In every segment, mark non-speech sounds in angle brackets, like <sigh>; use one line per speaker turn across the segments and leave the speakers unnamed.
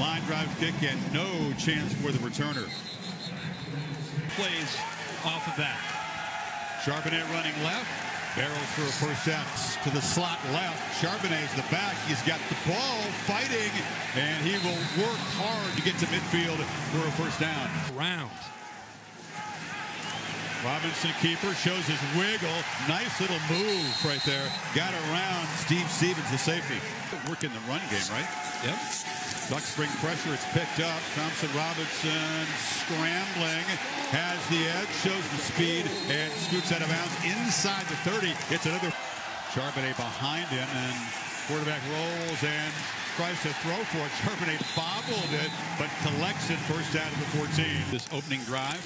line drive kick and no chance for the returner.
Plays off of that.
Charbonnet running left. Barrels for a first down to the slot left. Charbonnet's the back. He's got the ball fighting, and he will work hard to get to midfield for a first down.
Round.
Robinson keeper shows his wiggle. Nice little move right there. Got around Steve Stevens, the safety. Work in the run game, right?
Yep.
Ducks bring pressure. It's picked up. Thompson Robinson scrambling. Has the edge. Shows the speed. And scoots out of bounds inside the 30. It's another. Charbonnet behind him. And quarterback rolls and tries to throw for it. Charbonnet bobbled it, but collects it first out of the 14. This opening drive.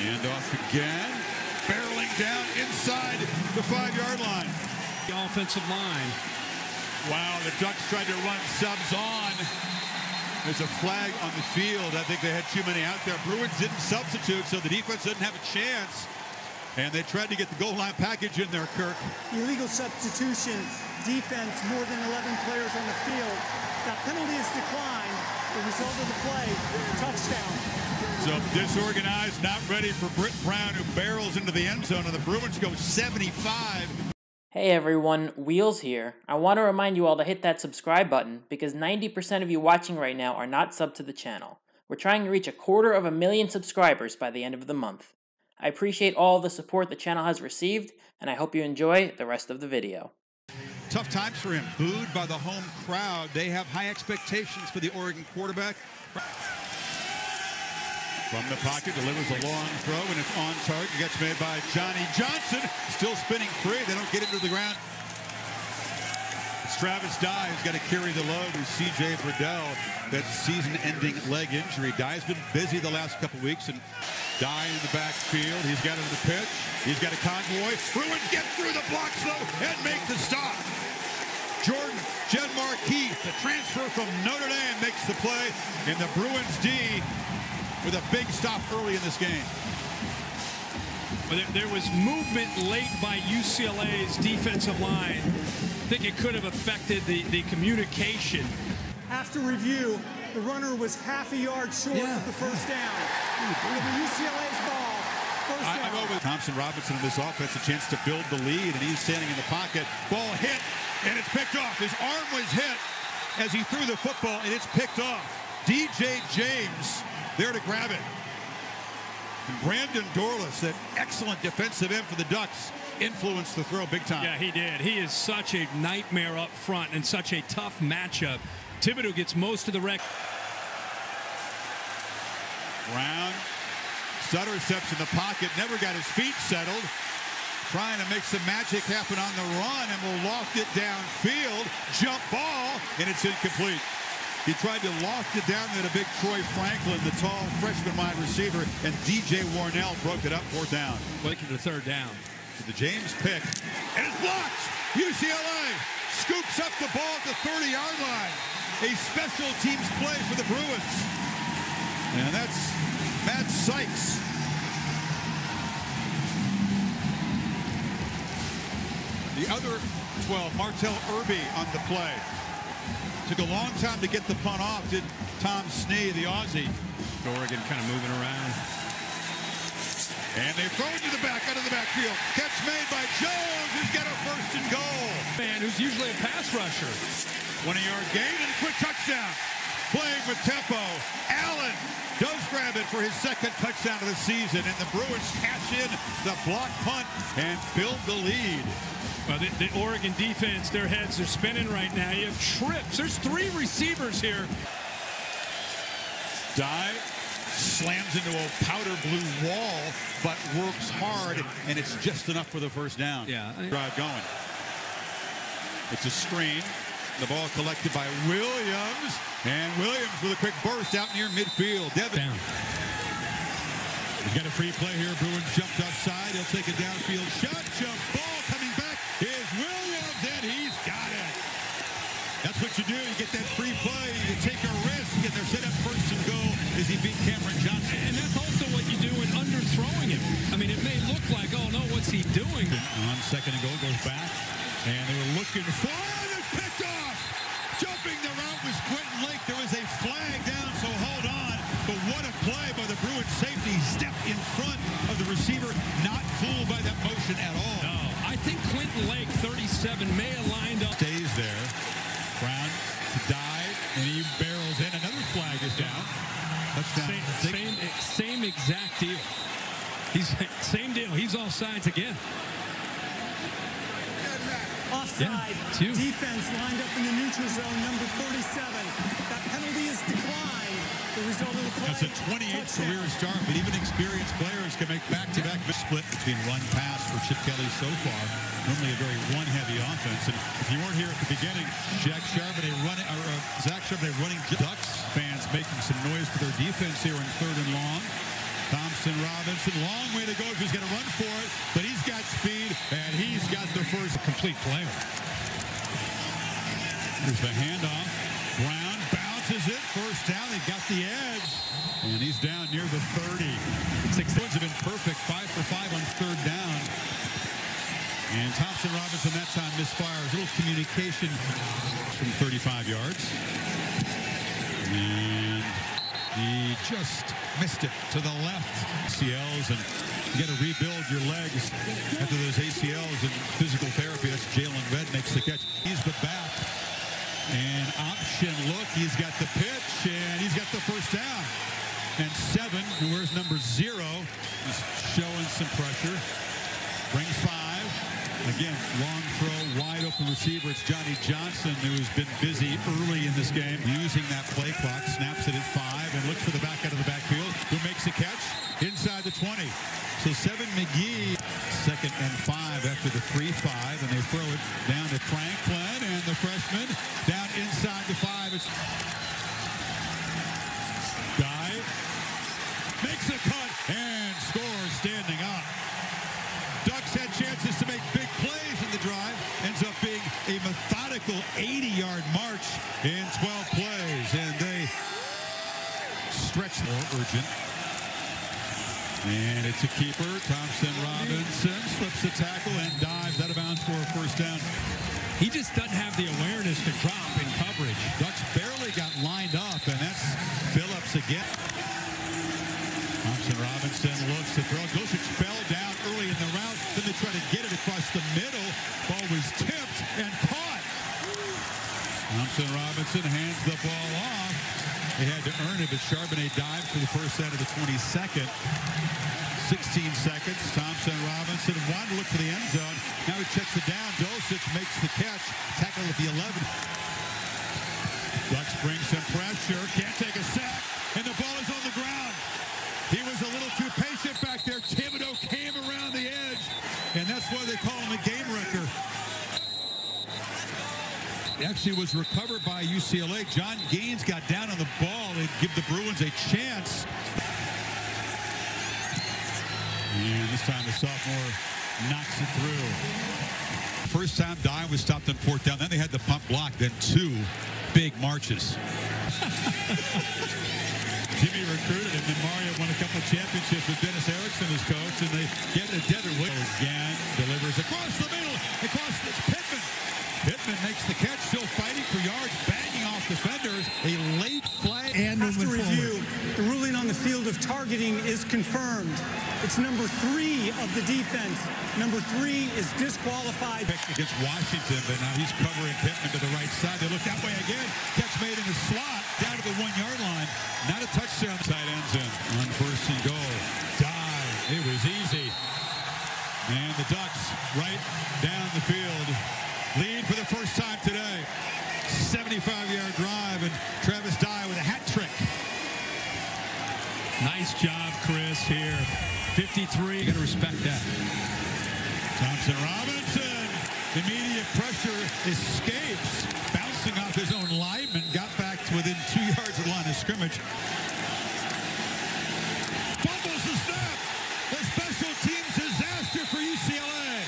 And off again. Barreling down inside the five-yard line.
The offensive line.
Wow, the Ducks tried to run subs on. There's a flag on the field. I think they had too many out there. Bruins didn't substitute, so the defense didn't have a chance. And they tried to get the goal line package in there, Kirk.
Illegal substitution, defense, more than 11 players on the field. That penalty is declined. The result of the play, touchdown.
So disorganized, not ready for Britt Brown, who barrels into the end zone, and the Bruins go 75.
Hey everyone, Wheels here. I want to remind you all to hit that subscribe button because 90% of you watching right now are not sub to the channel. We're trying to reach a quarter of a million subscribers by the end of the month. I appreciate all the support the channel has received, and I hope you enjoy the rest of the video.
Tough times for him, booed by the home crowd. They have high expectations for the Oregon quarterback. From the pocket, delivers a long throw, and it's on target. Gets made by Johnny Johnson. Still spinning free. They don't get him to the ground. It's Travis Dye has got to carry the load with C.J. Verdell. That season-ending leg injury. Dye's been busy the last couple weeks, and Dye in the backfield. He's got him the pitch. He's got a convoy. Bruins get through the blocks, though, and make the stop. Jordan Genmark Heath, the transfer from Notre Dame, makes the play, and the Bruins D with a big stop early in this game.
Well, there, there, was movement late by UCLA's defensive line. I think it could have affected the, the communication.
After review, the runner was half a yard short yeah. of the first down. With UCLA's ball, first down. I,
I go with Thompson Robinson in this offense a chance to build the lead, and he's standing in the pocket. Ball hit, and it's picked off. His arm was hit as he threw the football, and it's picked off. DJ James there to grab it. And Brandon Dorlus, that excellent defensive end for the Ducks, influenced the throw big time.
Yeah, he did. He is such a nightmare up front and such a tough matchup. Thibodeaux gets most of the wreck.
Brown, Sutter steps in the pocket, never got his feet settled. Trying to make some magic happen on the run and will loft it downfield. Jump ball, and it's incomplete. He tried to loft it down to the big Troy Franklin, the tall freshman wide receiver, and DJ Warnell broke it up fourth down.
Looking to third down.
To the James pick. And it's blocked! UCLA scoops up the ball at the 30-yard line. A special teams play for the Bruins. And that's Matt Sykes. The other 12, Martell Irby on the play. Took a long time to get the punt off, did Tom Snee, the Aussie.
Oregon kind of moving around.
And they throw it to the back, out of the backfield. Catch made by Jones, who's got a first and goal.
Man, who's usually a pass rusher.
One yard gain and a quick touchdown. Playing with tempo. Allen does grab it for his second touchdown of the season. And the Bruins cash in the block punt and build the lead.
Well, the, the, Oregon defense, their heads are spinning right now. You have trips. There's three receivers here.
Dye slams into a powder blue wall, but works hard, and it's just enough for the first down.
Yeah.
Drive going. It's a screen. The ball collected by Williams, and Williams with a quick burst out near midfield. Devin.
Down.
He's got a free play here. Bruins jumped outside. He'll take a downfield shot. Jump ball. Barrels in. Another flag is down. Touchdown.
Same, same, same exact deal. He's <laughs> same deal. He's off sides again.
Offside.
Yeah, two.
Defense lined up in the neutral zone, number 47.
That's a 28 career start, but even experienced players can make back-to-back -back split between run pass for Chip Kelly so far. Normally a very one-heavy offense. And if you weren't here at the beginning, Jack Charbonnet running, or uh, Zach Charbonnet running Ducks fans making some noise for their defense here in third and long. Thompson Robinson, long way to go if he's going to run for it, but he's got speed, and he's got the first complete play. Here's the handoff. Brown bounces it, first down, he got the edge, and he's down near the 30. Six points have been perfect, five for five on third down. And Thompson Robinson that time misfires. A little communication from 35 yards. And he just missed it to the left. ACLs and you got to rebuild your legs after those ACLs and physical therapy. That's Jaylon Redd makes the catch. He's the back. And option look, he's got the pitch and he's got the first down. And seven, who wears number zero, is showing some pressure. Brings five. Again, long throw, open receiver. It's Johnny Johnson who's been busy early in this game using that play clock. Snaps it at five and looks for the back out of the backfield. Who makes a catch? Inside the 20. So Seven McGee, second and five after the 3-5, and they throw it down to Franklin, and the freshman down inside the five. It's Guy makes a cut and scores standing up. Ducks had chances to make big plays in the drive. Ends up being a methodical 80-yard march in 12 plays, and they stretch more urgent. And it's a keeper. Thompson Robinson slips the tackle and dives out of bounds for a first down.
He just doesn't have the awareness to drop in coverage.
Ducks barely got lined up, and that's Phillips again. Thompson Robinson looks to throw. Dulcich fell down early in the route. Then they try to get it across the middle. Ball was tipped and caught. Thompson Robinson hands the ball off. They had to earn it, but Charbonnet dived for the first set of the 22nd. 16 seconds. Thompson Robinson wanted to look for the end zone. Now he checks it down. Dulcich makes the catch. Tackle at the 11. Ducks bring some pressure. Can't take a sack. Actually was recovered by UCLA. John Gaines got down on the ball and give the Bruins a chance. And this time the sophomore knocks it through. First time Dye was stopped on fourth down. Then they had the pump block. Then two big marches. <laughs> Jimmy recruited him, and Mario won a couple championships with Dennis Erickson as coach, and they get it Desert Again, delivers across the middle, across the Pittman. Pittman makes the catch, still fighting for yards, banging off defenders. A late flag.
And After review, forward. the ruling on of targeting is confirmed. It's number three of the defense. Number three is disqualified.
Against Washington, but now he's covering Pittman to the right side. They look that way again. Catch made in the slot, down to the one-yard line. Not a touchdown. Tight ends in on first and goal. Dye. It was easy. And the Ducks right down the field. Lead for the first time today.
53, you got to respect that.
Thompson Robinson, immediate pressure, escapes, bouncing off his own lineman, got back to within two yards of the line of scrimmage. Fumbles the snap. A special teams disaster for UCLA.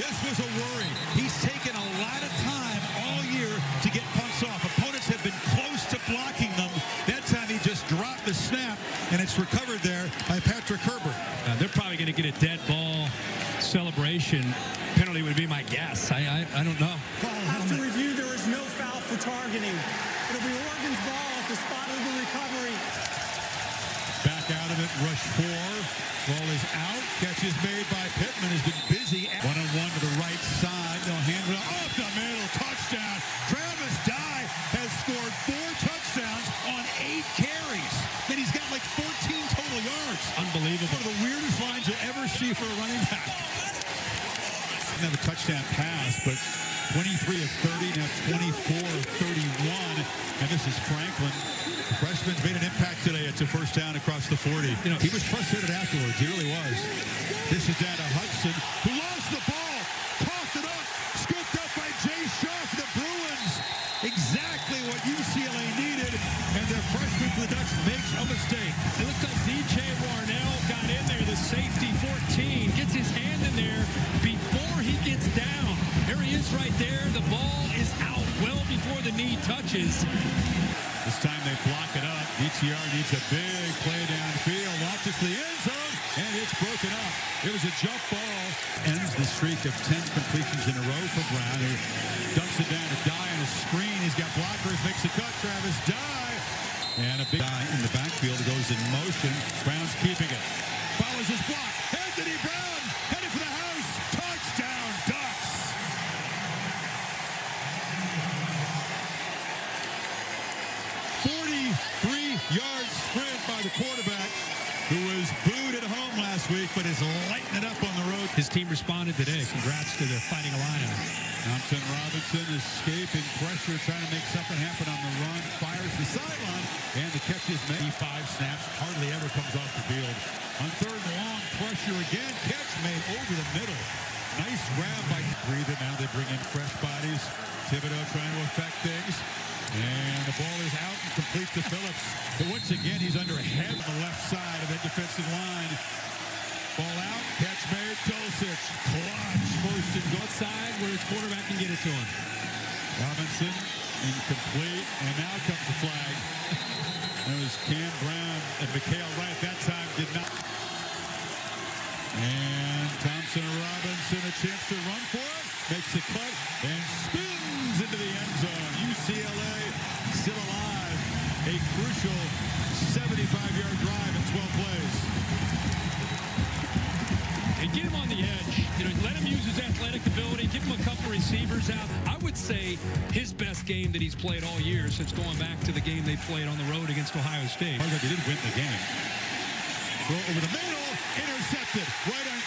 This was a worry. He's taken a lot of time all year to get punts off. Opponents have been close to blocking them. That time he just dropped the snap, and it's recovered there by Patrick Herbert.
Uh, they're probably going to get a dead ball celebration. Penalty would be my guess. I I, I don't know.
After review, there is no foul for targeting. It'll be Oregon's ball at the spot of the recovery.
Back out of it, rush four. Ball is out. Catch is made by Pittman. Has been busy. easy. One on one to the right side. They'll hand it off the middle. Touchdown. Travis Dye has scored four touchdowns on eight carries. Then he's got like 14 total yards.
Unbelievable.
One of the lines you'll ever see for a running back. Didn't have a touchdown pass, but 23 of 30, now 24 of 31. And this is Franklin. The freshman's made an impact today. It's a first down across the 40.
You know-
he was frustrated afterwards. He really was. This is down Hudson, who
knee.
This time they block it up. DTR needs a big play downfield. Launches to the end zone, and it's broken up. It was a jump ball. Ends the streak of 10 completions in a row for Brown. He dumps it down to Dye on a screen. He's got blockers, makes a cut. Travis Dye. And a big guy in the backfield goes in motion. Brown's keeping it. Follows his block. Anthony Brown headed for the house. Touchdown, Ducks. 43-yard sprint by the quarterback, who was booed at home last week, but is lighting it up on the road.
His team responded today. Congrats to the Fighting Illini.
Thompson Robinson escaping pressure, trying to make something happen on the run. Fires the sideline, and the catch is made. Five snaps, hardly ever comes off the field. On third and long, pressure again. Catch made over the middle. Nice grab by breathing. Now they bring in fresh bodies. Thibodeaux trying to affect things. And the ball is out and complete to Phillips. But once again, he's under a head on the left side of that defensive line. Ball out, catch made, Dulcich. Clutch, first and goal.
Outside where his quarterback can get it to him.
Robinson, incomplete, and now comes the flag. That was Cam Brown and Mykael Wright that time did not. And Thompson Robinson a chance to run for it, makes the cut, and spins into the end zone. UCLA still alive. A crucial 75-yard drive in 12 plays.
And get him on the edge. You know, let him use his athletic ability. Give him a couple receivers out. I would say his best game that he's played all year since going back to the game they played on the road against Ohio State.
They didn't win the game. Throw over the middle, intercepted. Right on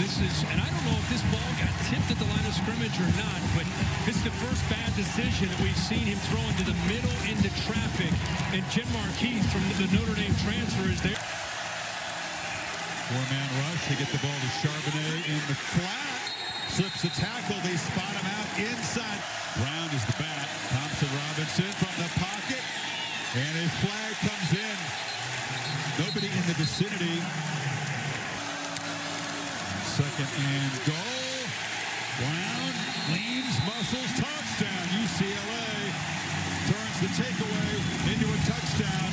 this is, and I don't know if this ball got tipped at the line of scrimmage or not, but this is the first bad decision that we've seen him throw into the middle into traffic. And Jim Marquise from the Notre Dame transfer is there.
Four-man rush. They get the ball to Charbonnet in the flat. Slips a tackle. They spot him out inside. Brown is the back. Thompson Robinson from the pocket. And a flag comes in. Nobody in the vicinity. Second and goal. Brown leans, muscles, touchdown. UCLA turns the takeaway into a touchdown.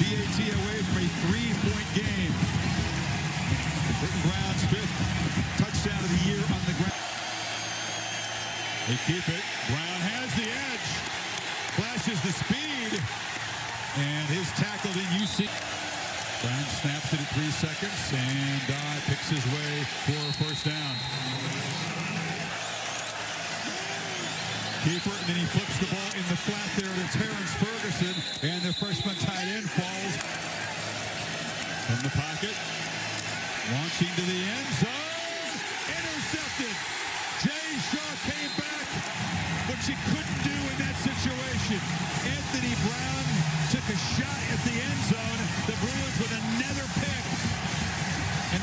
BAT away from a three-point game. Brittain Brown's fifth touchdown of the year on the ground. They keep it. Brown has the edge. Flashes the speed. And his tackled in UC. Brown snaps it at three seconds. And Dye picks his way for a first down. Keeper, and then he flips the ball in the flat there to Terrance Ferguson. And the freshman tight end falls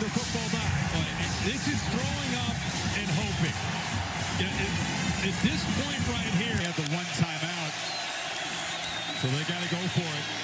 the football back.
This is throwing up and hoping. At, at this point right here,
They have the one timeout. So they got to go for it.